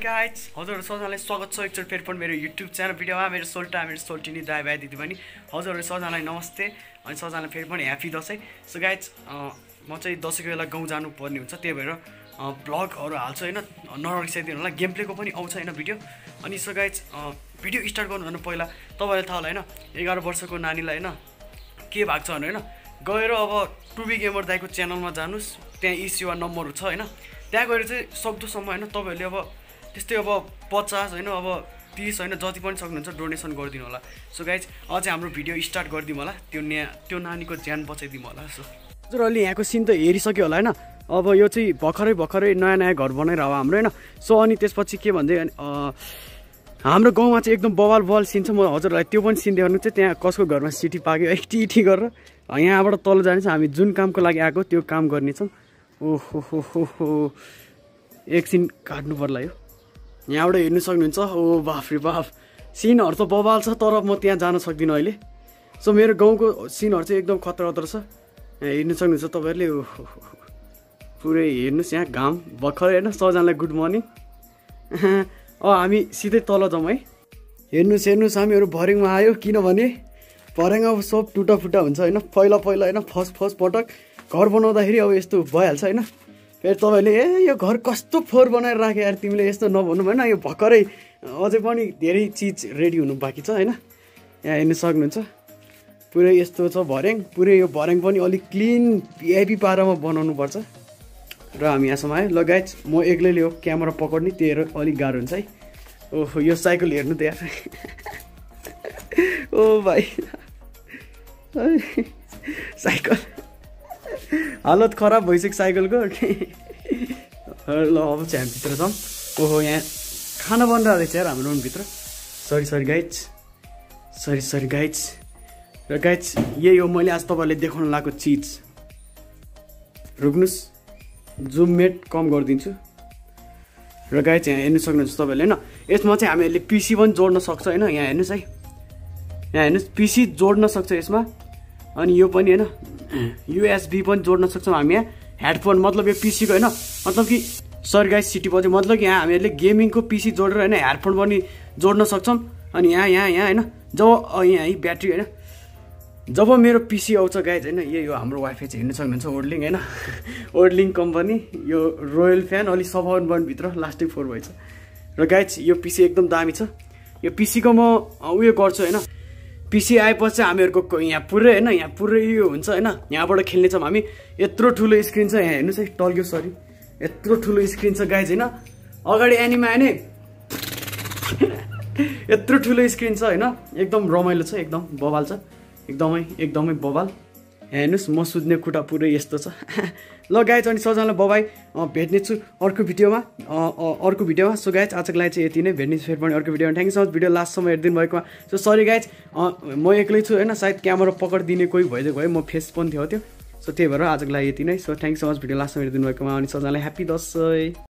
Hi guys हजुरहरू सबजनालाई स्वागत छ। एकचोटि फेरि पनि मेरो युट्युब च्यानल भिडियोमा मेरो सोल्टा मेरो सोल्टिनी दाइ भाइ दिदी पनि हजुरहरू सबजनालाई नमस्ते। अनि सबजनालाई फेरि पनि ह्याप्पी दसैँ। सो गाइज म चाहिँ दसैँको बेला गाउँ जानुपर्ने हुन्छ। त्यही भएर ब्लगहरू हाल्छु होइन? नरिसाइदिनु होला। गेम प्लेको पनि आउँछ होइन भिडियो अनि सो गाइज भिडियो स्टार्ट गर्नुभन्दा पहिला तपाईँलाई थाहा होला होइन? एघार वर्षको नानीलाई होइन? के भएको छ भने होइन? गएर अब टुबी गेमर दाईको च्यानलमा जानुहोस्। त्यहाँ इसिवा नम्बरहरू छ होइन? त्यहाँ गएर चाहिँ सक्दोसम्म होइन? तपाईँहरूले अब त्यस्तै अब पचास होइन अब तिस होइन जति पनि सक्नुहुन्छ डोनेसन गरिदिनु होला। सो गाइज अझै हाम्रो भिडियो स्टार्ट गरिदिउँ होला। त्यो न्या त्यो नानीको ज्यान बचाइदिउँ होला। सो हजुर अहिले यहाँको सिन त हेरिसक्यो होला होइन? अब यो चाहिँ भर्खरै भर्खरै नयाँ नयाँ घर बनाएर अब हाम्रो होइन? सो अनि त्यसपछि के भन्दै हाम्रो गाउँमा चाहिँ एकदम बवाल बवाल सिन छ। म हजुरलाई त्यो पनि सिन देखाउनु चाहिँ त्यहाँ कसको घरमा सिटी पाक्यो यति इटी गरेर। यहाँबाट तल जानेछ हामी जुन कामको लागि आएको त्यो काम गर्नेछौँ ओहो हो हो हो एकछिन काट्नु पर्ला यो। यहाँबाट हेर्नु सक्नुहुन्छ। ओ बाफ रे बाफ सिनहरू त बवाल छ तर म त्यहाँ जान सक्दिनँ अहिले। सो मेरो गाउँको सिनहरू चाहिँ एकदम खतरा खतरा छ। हेर्नु सक्नुहुन्छ तपाईँहरूले। पुरै हेर्नुहोस् यहाँ घाम भर्खरै होइन सबजनालाई गुड मर्निङ अँ हामी सिधै तल जाउँ है। हेर्नुहोस् हेर्नुहोस् हामीहरू भर्याङमा आयो। किनभने भर्याङमा अब सब टुटा फुटा हुन्छ होइन। पहिला पहिला होइन फर्स्ट फर्स्ट पटक घर बनाउँदाखेरि अब यस्तो भइहाल्छ होइन। फेरि तपाईँले ए यो घर कस्तो फोहोर बनाएर राख्यो यार तिमीले यस्तो नभन्नु भएन यो भर्खरै अझै पनि धेरै चिज रेडी हुनु बाँकी छ होइन? यहाँ हेर्नु सक्नुहुन्छ। पुरै यस्तो छ भर्याङ पुरै यो भर्याङ पनि अलिक क्लिन भिआइपी पारामा बनाउनु पर्छ। र हामी यहाँसम्म आयो। लगायत म एक्लैले हो क्यामेरा पक्ड्ने त्यही अलिक गाह्रो हुन्छ है। ओहो यो साइकल हेर्नु त यार। ओ भाइ। साइकल। हालत खराब भइसक्यो साइकलको। ल अब चाहिँ हामी भित्र जाउँ ओहो यहाँ खाना बनिरहेको रहेछ यार हाम्रो रुमभित्र sorry sorry guys sorry sorry guys र गाइज यही हो मैले आज तपाईँहरूलाई देखाउन लगाएको चिज। रोक्नुहोस्। जुम मेट कम गरिदिन्छु। र गाइज यहाँ हेर्नु सक्नुहुन्छ तपाईँहरूले होइन? यसमा चाहिँ हामीहरूले पिसी पनि जोड्न सक्छ होइन? यहाँ हेर्नुहोस् है। यहाँ हेर्नुहोस् पिसी जोड्न सक्छ यसमा। अनि यो पनि होइन? युएसबी पनि जोड्न सक्छौँ हामी यहाँ हेडफोन मतलब यो पिसीको होइन? मतलब कि सरगाई सिटी बज्यो। मतलब कि यहाँ हामीहरूले गेमिङको पिसी जोडेर होइन हेडफोन पनि जोड्न सक्छौँ। अनि यहाँ यहाँ यहाँ होइन? जब यहाँ है ब्याट्री होइन? जब मेरो पिसी आउँछ गाइज होइन यही हो हाम्रो वाइफाई चाहिँ हेर्नु सक्नुहुन्छ ओर्लिङ होइन? ओर्लिङ कम्पनी यो रोयल फ्यान अलिक सफाउन बनभित्र लास्टै फोर भएछ। र गाइज यो पिसी एकदम दामी छ। यो पिसीको म उयो गर्छु होइन? पिसी आएपछि हामीहरूको यहाँ पुरै होइन यहाँ पुरै यो हुन्छ होइन। यहाँबाट खेल्नेछौँ हामी यत्रो ठुलो स्क्रिन छ यहाँ हेर्नुहोस् है टल्क्यो सरी यत्रो ठुलो स्क्रिन छ गाइज होइन। अगाडि एनिमा आयो यत्रो ठुलो स्क्रिन छ होइन। एकदम रमाइलो छ एकदम बवाल छ। एकदमै एकदमै यहाँ हेर्नुहोस् म सुत्ने खुट्टा पुरै यस्तो छ। ल गाइज अनि सजालाई बबाई भेट्नेछु अर्को भिडियोमा। अर्को भिडियोमा। सो गाइज आजको लागि चाहिँ यति नै। भेट्ने फेरि पनि अर्को भिडियोमा। Thank you so much video लास्टसम्म हेरिदिनु भएकोमा। सो सरी गाइज म एक्लै छु होइन। सायद क्यामेरा पक्रिदिने कोही भइदिएको भए म फेस पनि थियो त्यो। सो त्यही भएर आजको लागि यति नै। So thank so much video लास्टसम्म हेरिदिनु भएकोमा। अनि सजालाई ह्याप्पी दसैँ।